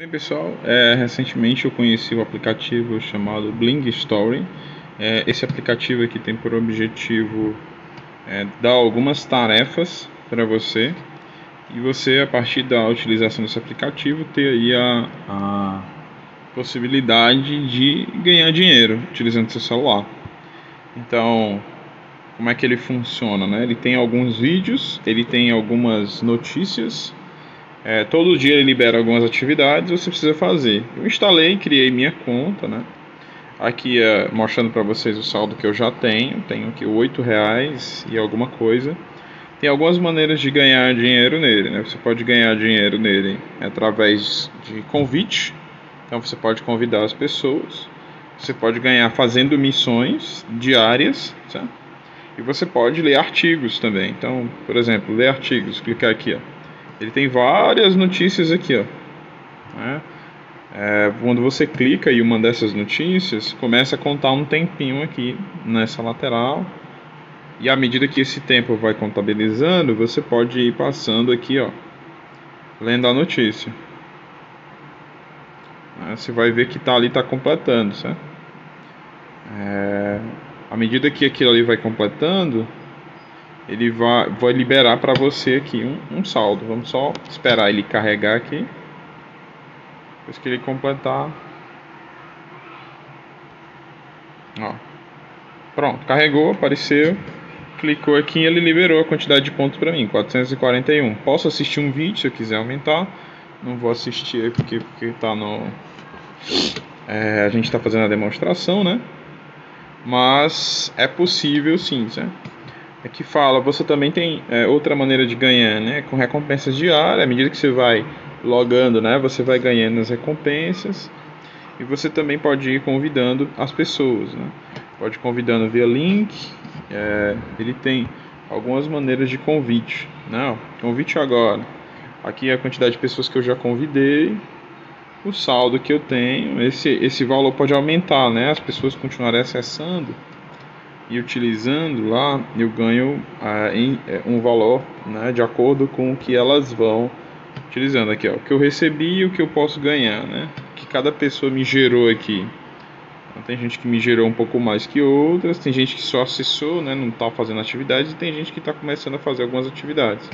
Bem pessoal, é, recentemente eu conheci o aplicativo chamado Bling Story. É, esse aplicativo aqui tem por objetivo é, dar algumas tarefas para você e você a partir da utilização desse aplicativo ter aí a, a possibilidade de ganhar dinheiro utilizando seu celular. Então, como é que ele funciona? Né? Ele tem alguns vídeos, ele tem algumas notícias é, todo dia ele libera algumas atividades você precisa fazer. Eu instalei, criei minha conta, né? Aqui é, mostrando para vocês o saldo que eu já tenho. Tenho aqui oito reais e alguma coisa. Tem algumas maneiras de ganhar dinheiro nele, né? Você pode ganhar dinheiro nele através de convite. Então você pode convidar as pessoas. Você pode ganhar fazendo missões diárias, certo? E você pode ler artigos também. Então, por exemplo, ler artigos, clicar aqui, ó ele tem várias notícias aqui, ó. Né? É, quando você clica em uma dessas notícias, começa a contar um tempinho aqui nessa lateral. E à medida que esse tempo vai contabilizando, você pode ir passando aqui, ó, lendo a notícia. É, você vai ver que tá ali está completando, certo? É, à medida que aquilo ali vai completando, ele vai, vai liberar para você aqui um, um saldo. Vamos só esperar ele carregar aqui. Depois que ele completar. Ó. Pronto, carregou, apareceu. Clicou aqui e ele liberou a quantidade de pontos para mim, 441. Posso assistir um vídeo se eu quiser aumentar. Não vou assistir aí porque, porque tá no. É, a gente está fazendo a demonstração, né? Mas é possível sim, certo? É que fala, você também tem é, outra maneira de ganhar, né? Com recompensas diárias, à medida que você vai logando, né? Você vai ganhando as recompensas e você também pode ir convidando as pessoas, né? Pode convidando via link, é, ele tem algumas maneiras de convite? Né? Convite agora. Aqui é a quantidade de pessoas que eu já convidei, o saldo que eu tenho, esse esse valor pode aumentar, né? As pessoas continuarem acessando e utilizando lá eu ganho ah, em, é, um valor né, de acordo com o que elas vão utilizando. Aqui ó, o que eu recebi e o que eu posso ganhar né? Que cada pessoa me gerou aqui. Então, tem gente que me gerou um pouco mais que outras tem gente que só acessou né não está fazendo atividades e tem gente que está começando a fazer algumas atividades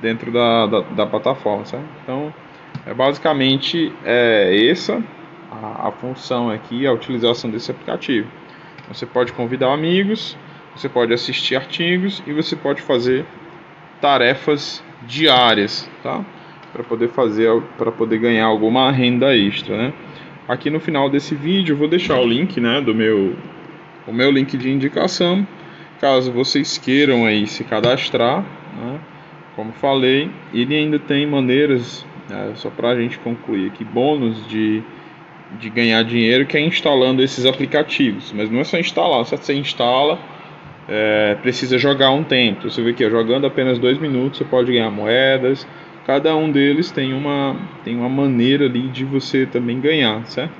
dentro da, da, da plataforma sabe? então é basicamente é essa a, a função aqui a utilização desse aplicativo você pode convidar amigos, você pode assistir artigos e você pode fazer tarefas diárias, tá? Para poder fazer, para poder ganhar alguma renda extra, né? Aqui no final desse vídeo vou deixar o link, né, do meu o meu link de indicação, caso vocês queiram aí se cadastrar, né? Como falei, ele ainda tem maneiras, né, só para a gente concluir aqui, bônus de de ganhar dinheiro que é instalando esses aplicativos. Mas não é só instalar, só você instala, é, precisa jogar um tempo. Você vê que jogando apenas dois minutos você pode ganhar moedas. Cada um deles tem uma, tem uma maneira ali de você também ganhar, certo?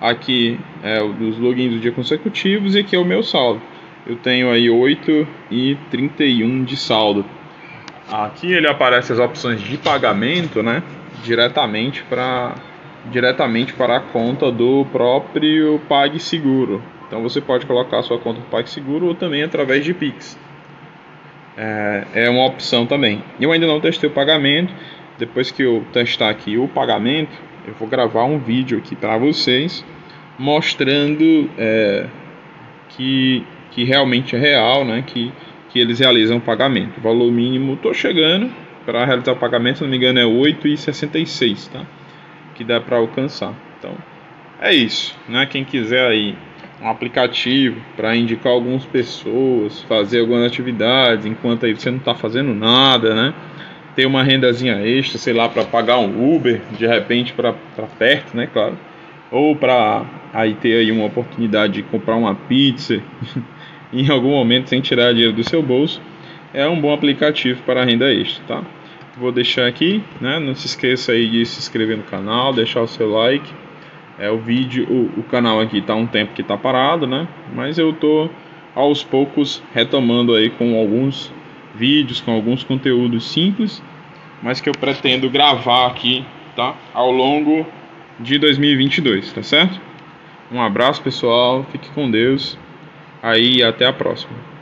Aqui é os logins do dia consecutivos e aqui é o meu saldo. Eu tenho aí 8 e 31 de saldo. Aqui ele aparece as opções de pagamento, né? Diretamente para diretamente para a conta do próprio PagSeguro. Então você pode colocar a sua conta do PagSeguro ou também através de Pix. É, é uma opção também. Eu ainda não testei o pagamento. Depois que eu testar aqui o pagamento, eu vou gravar um vídeo aqui para vocês mostrando é, que, que realmente é real, né? Que, que eles realizam o pagamento. O valor mínimo, estou chegando para realizar o pagamento, se não me engano, é 8,66, tá? Que dá para alcançar. Então, é isso, né? Quem quiser aí um aplicativo para indicar algumas pessoas, fazer algumas atividades enquanto aí você não está fazendo nada, né? Ter uma rendazinha extra, sei lá, para pagar um Uber de repente para perto, né? Claro. Ou para aí ter aí uma oportunidade de comprar uma pizza em algum momento sem tirar dinheiro do seu bolso, é um bom aplicativo para renda extra, tá? Vou deixar aqui, né? Não se esqueça aí de se inscrever no canal, deixar o seu like. É o vídeo, o, o canal aqui tá um tempo que tá parado, né? Mas eu tô aos poucos retomando aí com alguns vídeos, com alguns conteúdos simples, mas que eu pretendo gravar aqui tá? Ao longo de 2022, tá certo? Um abraço, pessoal. Fique com Deus. Aí, até a próxima.